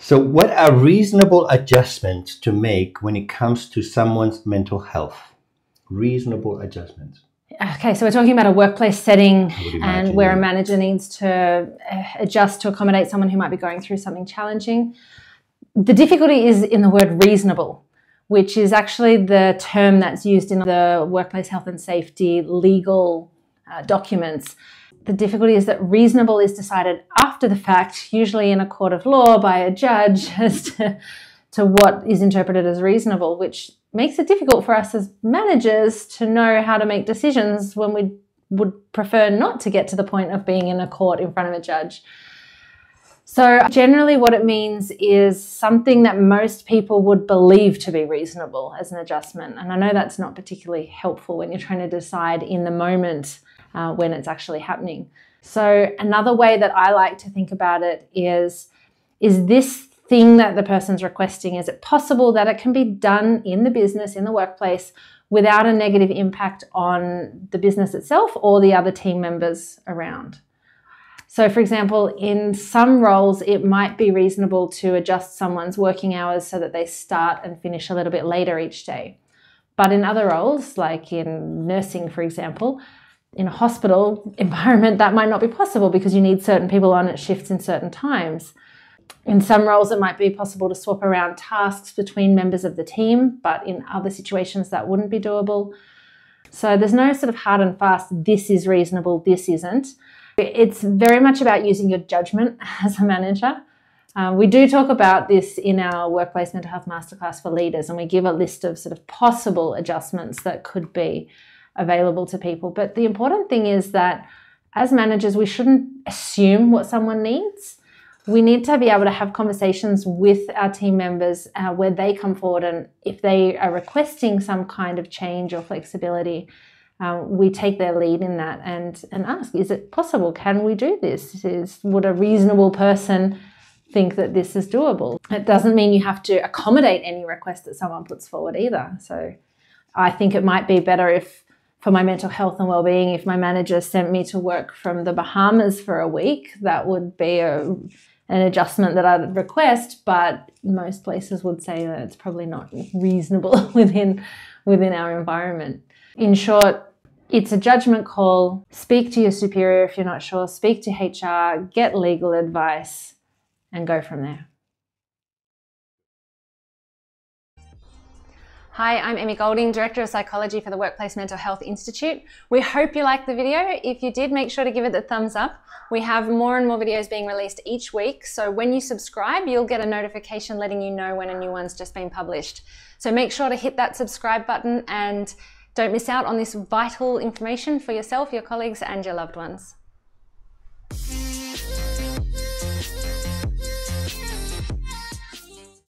So, what are reasonable adjustments to make when it comes to someone's mental health? Reasonable adjustments. Okay, so we're talking about a workplace setting and where a manager needs to uh, adjust to accommodate someone who might be going through something challenging. The difficulty is in the word reasonable, which is actually the term that's used in the workplace health and safety legal uh, documents. The difficulty is that reasonable is decided after the fact, usually in a court of law by a judge, as to, to what is interpreted as reasonable, which makes it difficult for us as managers to know how to make decisions when we would prefer not to get to the point of being in a court in front of a judge. So, generally, what it means is something that most people would believe to be reasonable as an adjustment. And I know that's not particularly helpful when you're trying to decide in the moment uh, when it's actually happening. So, another way that I like to think about it is is this thing that the person's requesting, is it possible that it can be done in the business, in the workplace, without a negative impact on the business itself or the other team members around? So, for example, in some roles, it might be reasonable to adjust someone's working hours so that they start and finish a little bit later each day. But in other roles, like in nursing, for example, in a hospital environment, that might not be possible because you need certain people on at shifts in certain times. In some roles, it might be possible to swap around tasks between members of the team, but in other situations, that wouldn't be doable. So there's no sort of hard and fast, this is reasonable, this isn't. It's very much about using your judgment as a manager. Um, we do talk about this in our Workplace Mental Health Masterclass for leaders, and we give a list of sort of possible adjustments that could be available to people. But the important thing is that as managers, we shouldn't assume what someone needs we need to be able to have conversations with our team members uh, where they come forward and if they are requesting some kind of change or flexibility, um, we take their lead in that and, and ask, is it possible? Can we do this? Is, would a reasonable person think that this is doable? It doesn't mean you have to accommodate any request that someone puts forward either. So I think it might be better if for my mental health and well-being if my manager sent me to work from the bahamas for a week that would be a an adjustment that I'd request, but most places would say that it's probably not reasonable within within our environment. In short, it's a judgment call. Speak to your superior if you're not sure, speak to HR, get legal advice, and go from there. Hi, I'm Emi Golding, Director of Psychology for the Workplace Mental Health Institute. We hope you liked the video. If you did, make sure to give it a thumbs up. We have more and more videos being released each week, so when you subscribe, you'll get a notification letting you know when a new one's just been published. So make sure to hit that subscribe button and don't miss out on this vital information for yourself, your colleagues, and your loved ones.